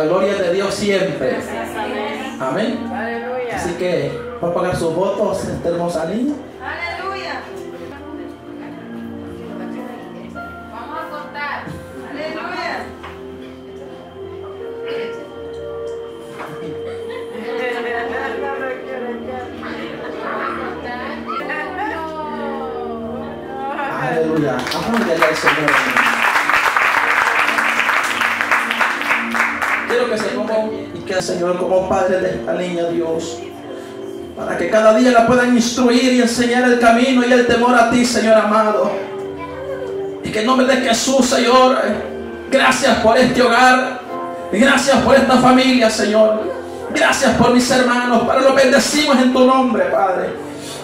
la gloria de Dios siempre. Amén. Así que va a pagar sus votos esta hermosa niña. Aleluya. Vamos a contar. Aleluya. Aleluya. Apláudele al Señor. Quiero que se pongan y que el Señor como Padre de esta niña, Dios. Para que cada día la puedan instruir y enseñar el camino y el temor a ti, Señor amado. Y que en nombre de Jesús, Señor, gracias por este hogar. Gracias por esta familia, Señor. Gracias por mis hermanos. Para lo bendecimos en tu nombre, Padre.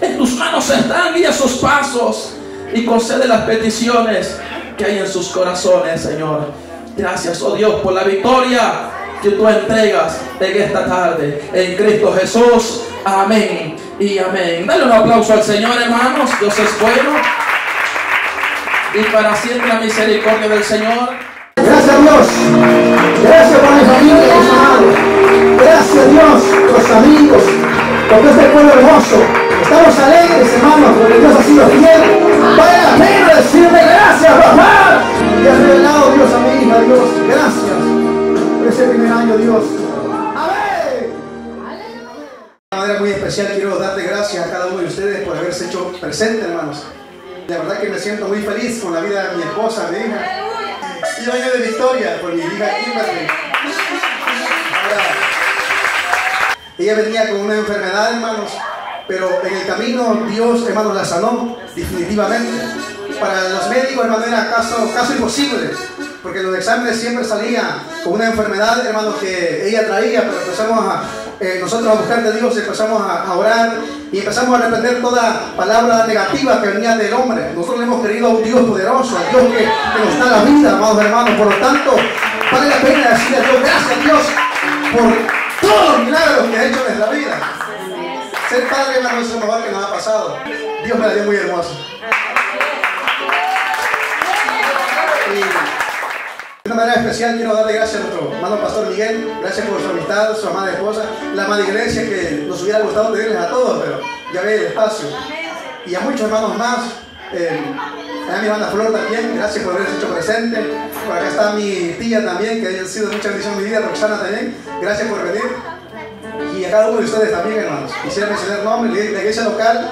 En tus manos están, guía sus pasos y concede las peticiones que hay en sus corazones, Señor. Gracias, oh Dios, por la victoria que tú entregas en esta tarde. En Cristo Jesús. Amén y amén. Dale un aplauso al Señor, hermanos. Dios es bueno. Y para siempre la misericordia del Señor. Gracias a Dios. Gracias por mi familia, mis amados. Gracias a Dios, los amigos, por este pueblo hermoso. Estamos alegres, hermanos, porque Dios ha sido fiel. Vale la pena decirle gracias, papá. Y has revelado Dios a mi hija, Dios. Gracias por ese primer año, Dios. Amén. De una manera muy especial quiero darte gracias a cada uno de ustedes por haberse hecho presente, hermanos. La verdad que me siento muy feliz con la vida de mi esposa, mi hija. Y año de victoria por mi hija Kimberly. Ahora, ella venía con una enfermedad, hermanos, pero en el camino Dios, hermanos, la sanó definitivamente. Para los médicos, hermanos, era caso, caso imposible, porque los exámenes siempre salían con una enfermedad, hermanos, que ella traía, pero empezamos a, eh, nosotros a buscar de Dios, empezamos a, a orar y empezamos a reprender toda palabra negativa que venía del hombre. Nosotros le hemos querido a un Dios poderoso, a Dios que, nos da la vida, amados hermanos. Por lo tanto, vale la pena decirle a Dios, gracias Dios por todos los milagros que ha hecho en nuestra vida. Ser padre, hermano, es lo mejor que nos ha pasado. Dios me la dio muy hermosa. De una manera especial quiero darle gracias a nuestro hermano pastor Miguel, gracias por su amistad, su amada esposa, la amada iglesia que nos hubiera gustado pedirles a todos, pero ya ve el espacio. Y a muchos hermanos más, eh, a mi hermana Flor también, gracias por haberse hecho presente. Por acá está mi tía también, que ha sido mucha bendición en mi vida, Roxana también, gracias por venir. Y a cada uno de ustedes también, hermanos. Quisiera mencionar nombres, la iglesia local,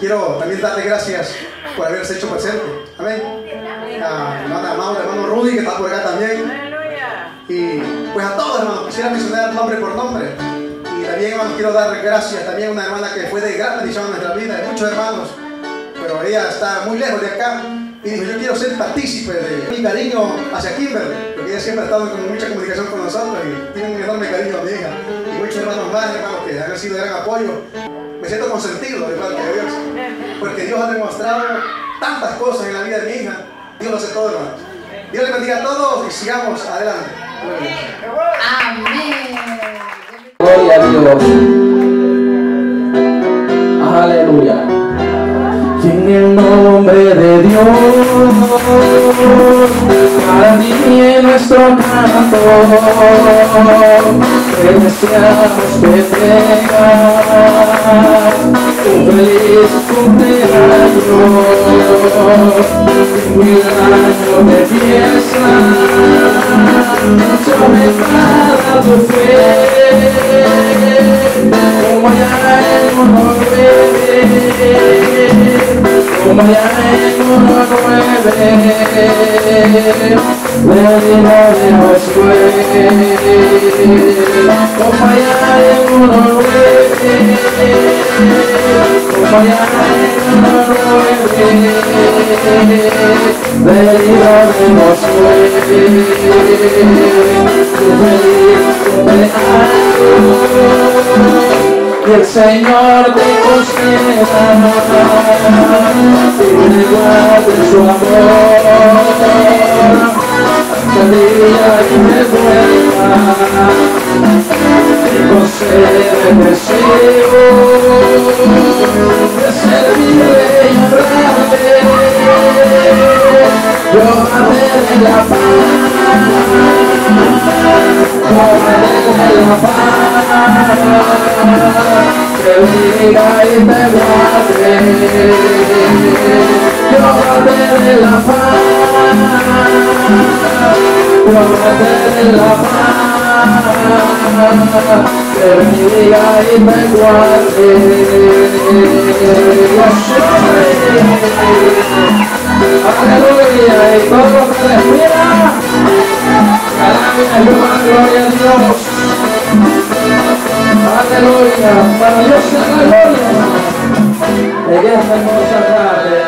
quiero también darle gracias por haberse hecho presente. Amén. A mi hermana Maura, hermano Rudy, que está por acá también. Y pues a todos, hermanos, quisiera mencionar nombre por nombre. Y también, hermanos, quiero dar gracias también a una hermana que fue de gran bendición en nuestra vida, hay muchos hermanos, pero ella está muy lejos de acá. Y dijo, yo quiero ser partícipe de mi cariño hacia Kimberly, porque ella siempre ha estado en mucha comunicación con nosotros y tiene un enorme cariño a mi hija. Y muchos hermanos más, hermanos, que han sido de gran apoyo. Me siento consentido de parte de Dios, porque Dios ha demostrado tantas cosas en la vida de mi hija. Dios lo hace todo, hermanos. Dios les bendiga a todos y sigamos adelante. Amén. Gloria a Dios. Aleluya. Y en el nombre de Dios, para ti es nuestro canto, que deseamos que tengas feliz cumpleaños, un año de fiesta, cada tu fe como ya nueve, como ya uno nueve, la vida de Josué, como ya uno nueve, como ya en uno nueve, la vida de Josué, y el Señor te conceda y guarde su amor que bendiga y te guarde. Dios de la paz, Dios de la paz, que bendiga y te guarde. Aleluya, y todo lo Aleluya, para Dios sea la gloria. En esta hermosa tarde, aleluya.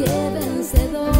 que vencedor.